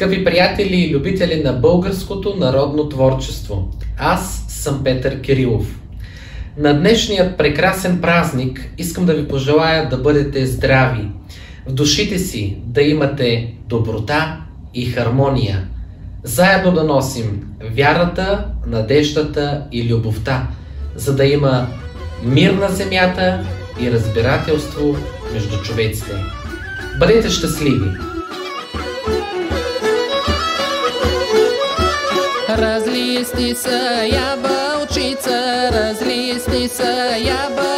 Скъпи приятели и любители на българското народно творчество, аз съм Петър Кирилов. На днешният прекрасен празник искам да ви пожелая да бъдете здрави, в душите си да имате доброта и хармония, заедно да носим вярата, надеждата и любовта, за да има мир на земята и разбирателство между човеците. Бъдете щастливи! Разлисти са ябълчица, разлисти са ябълчица.